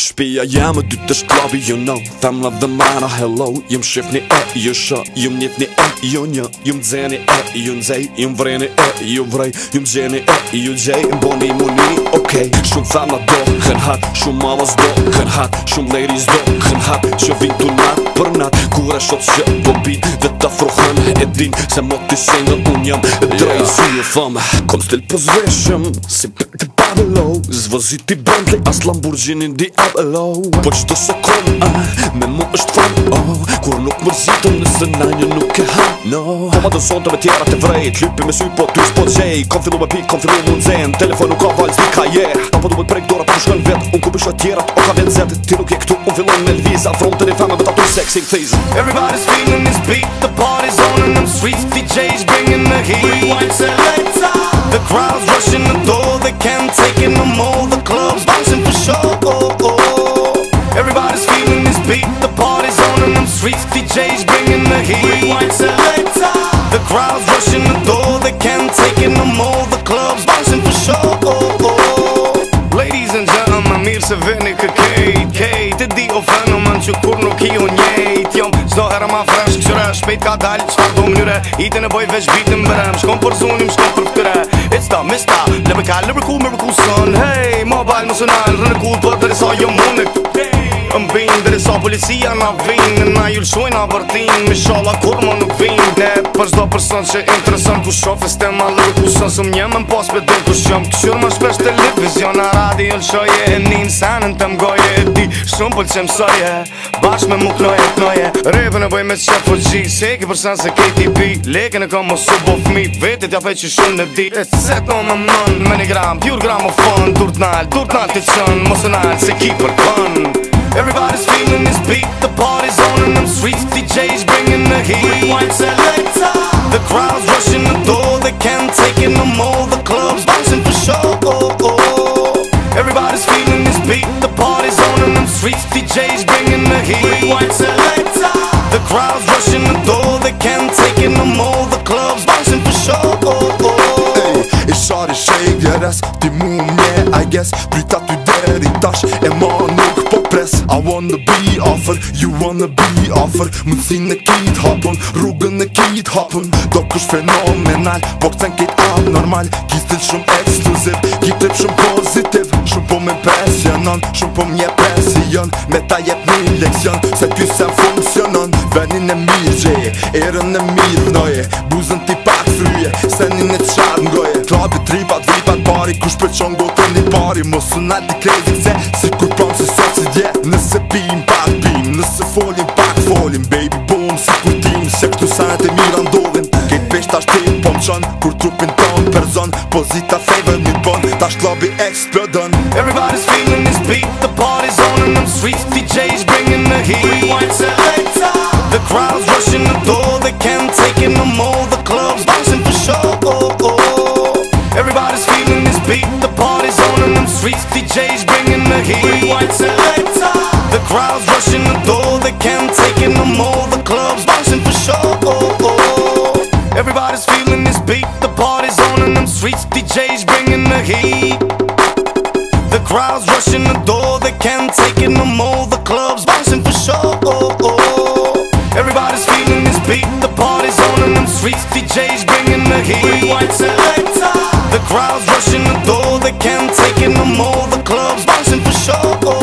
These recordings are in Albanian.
Shpia jam e dy të shklavi, you know Tham love the mana, ah, hello Jum shifni e, ju shë Jum njitni e, ju një Jum dzeni e, ju nëzej Jum vreni e, ju vrej Jum gjeni e, ju gjej Boni mu një, okej okay. Shumë thama do, kën hat Shumë malës zdo, kën hat Shumë lejris zdo, kën hat Që vit du nat, për nat Kure shot që bobi dhe ta fruhën E din se moti single unë jam E drejë yeah. si e thëmë Kom stil pëzveshëm Si për të hello Zvëzi ti Bentley, as Lamborghini di up hello Po qëtë së konë, me mu është fun, oh Kur nuk më zitën, nëse na një nuk e ha, no Po ma dënëson të me tjera të vrejt Lypi me sy, po ty s'po gjej Kon fillu me pi, kon fillu mund zen Telefon nuk ka valjës, di ka je yeah. du me t'prejk dora, po shkën vet Unë ku bisho tjera, o ka vend zet Ti nuk je këtu, unë fillu me lviza Fronë të një fama, me tatu sexy, këthiz Everybody's feeling this beat The party's on in them streets DJ's bringing the heat Rewind selector The crowd's rushing the door They taking them all the clubs bouncing for show oh, oh. everybody's feeling this beat the party's on in them streets DJ's bringing the heat white selector the crowd's rushing the door they can't take it no more the clubs bouncing for show oh, oh. ladies and gentlemen mirë se vini kë kejt kejt e di o fenomen që kur nuk i o jom zdo era ma fresh këshyre shpejt ka dalj qëta do mënyre i të nevoj veç bitën bërem shkom për zunim shkom për këtëre Mr. Lyrical, lyrical, miracle son Hey, mobile, no sonar, run a cool but it's I saw your money. mbin Dere sa policia na vin Në na jullshoj na vërtin Me shala kur ma nuk vin Ne për zdo përson që interesëm Ku shofe s'te ma lut U sën së mjëm mën pas për dhëm Tu shëm këshur më shpesh të lit Vizion a radi jullshoj e nin Senën të mgoje e di Shumë për që mësoj e Bash me mu knoj e knoj e Rebe në boj me që po qi Se ki përson se këti bi Leke në kom më su po fmi Vete t'ja fej që shumë në di Turt nalë, turt nalë të të sënë, mosë nalë se ki për të pënë Everybody's feeling this beat. The party's on and them sweets DJ's bringing the heat. Rewind selector. The crowd's rushing the door. They can't take it no more. The club's bouncing for sure. Everybody's feeling this beat. The party's on and them sweets DJ's bringing the heat. Rewind selector. The crowd's rushing the door. They can't take it no more. The club's bouncing for sure. I guess Plus tu déritage and mon I wanna be offer, you wanna be offer Më të sinë e kit hapën, rrugën e po kit hapën Dok është fenomenal, pok të në kit hapën Normal, kit të të shumë ekskluziv, kit të të shumë pozitiv Shumë po më në presionon, shumë po më një presion Me ta jetë në leksion, se kusën funksionon Venin e mirë, erën e mirë, nojë, buzën tip shon Kur trupin ton për zon Pozita fejve një bon Ta shklobi eksplodon Everybody's feeling this beat The party's on and them sweet DJ's bringing the heat Rewind selector The crowd's rushing the door They can't take it no more The club's bouncing for sure oh, oh. Everybody's feeling this beat The party's on and them sweet DJ's bringing the heat Rewind selector streets, DJs bringing the heat. The crowd's rushing the door, they can't take it no more. The club's bouncing for sure. Everybody's feeling this beat, the party's on in them streets, DJs bringing the heat. The crowd's rushing the door, they can't take it no more. The club's bouncing for sure.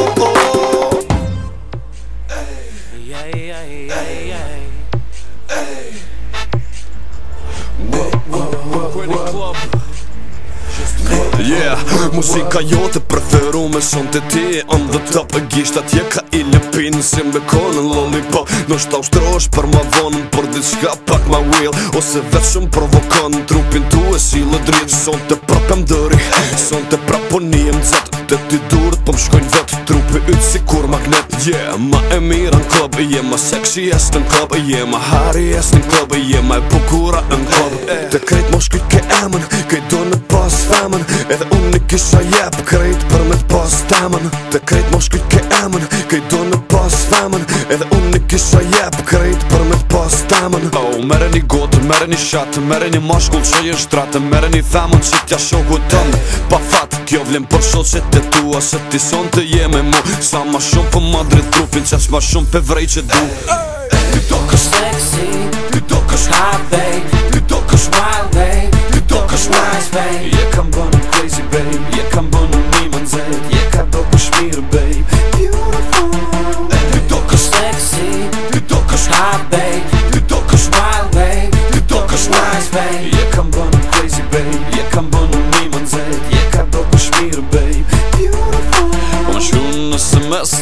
yeah Musika jo të preferu me shumë të ti On the top e gishta tje ka i lepin Si me konë në loli po Në shta ushtrosh për ma vonën Për dit shka pak ma will Ose veshëm provokon në trupin tu e si lë drit Son të prapem dëri Son të praponim po të të të të dur Po më shkojnë vetë trupi ytë si kur ma knet Yeah, ma e mira në klub Yeah, ma sexy jes në klub Je ma hari jes në klub Je ma e pukura në klub eh. Të krejt më shkyt ke emën kisha jep krejt për me pas temen Të krejt mosh kujt ke emen Kej do në pas femen Edhe unë një kisha jep krejt për me pas temen Oh, mere një gotë, mere një shatë Mere një mashkull që jenë shtratë Mere një themen që t'ja shoku tëmë Pa fat, kjo vlem për shot që të tua Se ti son të je me mu Sa ma shumë për madre trupin grupin Qa që ma shumë për vrej që du Ty do kësh sexy Ty do kësh hot babe do kësh wild babe Shmajnës vejnë Je kam bënë crazy vejnë Je kam bënë në një mënë Je ka doku shmirë vejnë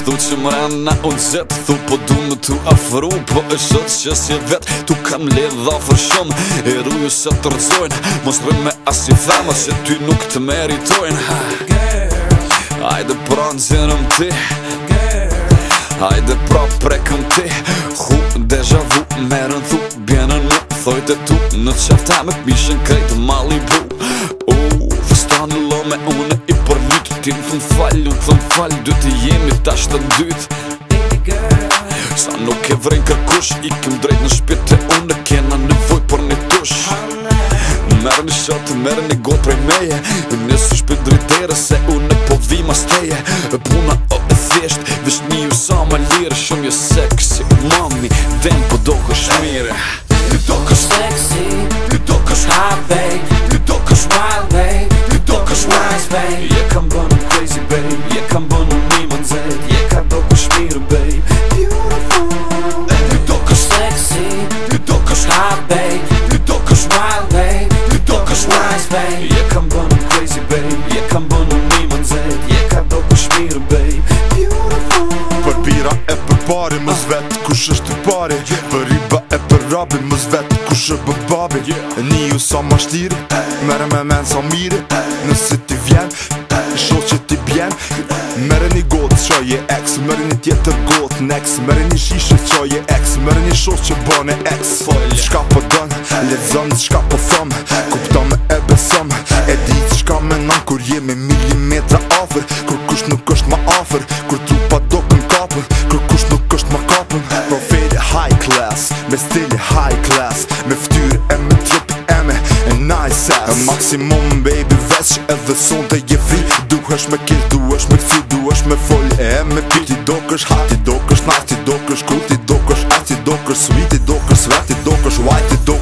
Du që më rena na unë Thu po du më t'u afru Po e shët që si vet Tu kam ledha fër shumë E rruju se të rëzojnë Mos rrën me asi thama Se ty nuk të meritojnë Ajde pra në zinëm ti Ajde pra prekëm ti Hu deja vu Merën thu bjenën mu Thojte tu në me pishën krejtë mali bu U uh, lo me une i Ti më thëmë falë, unë thëmë falë, dy të jemi të ashtë të ndytë Sa nuk e vrejnë kërkush, i këm drejt në shpirt e unë kena në për një tush Merë një shot, merë një gotë prej meje, një së shpirt drejtere se unë në po vima steje Puna o e thjesht, vish një u sa më lirë, shumë një seksi, mami, dhe në po do kësh mire Ty do kësh seksi, ty do kësh hapej, këtë Për riba e për rabin Më zvet ku shë bë babin Niju u sa ma shtiri Mere me men sa miri Nësi ti vjen hey. Shos që ti bjen Mere një gotë që je ex Mere një tjetër gotë nex Mere një shishë që je ex Mere një shos që bëne ex Shka po tënë Lezëm në shka po ses Me ftyr e me trup e me e nice ses Maksimum baby veç edhe son të je fri është me kill, është me du është me fol e me pi Ti do kësh hat, ti do kësh nice, ti do kësh kru, ti do kësh ati, do kësh sweet, ti do kësh vet, ti do kësh white, ti do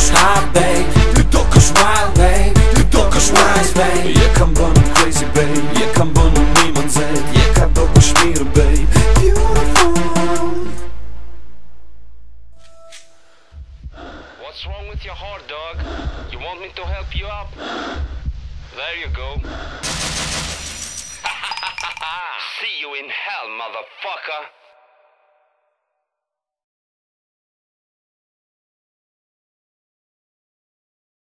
dokkers high, babe De dokkers wild, babe De dokkers wise, babe Je kan bonen crazy, babe Je kan bonen niemand zijn Je kan dokkers smieren, babe Beautiful What's wrong with your heart, dog? You want me to help you up? There you go See you in hell, motherfucker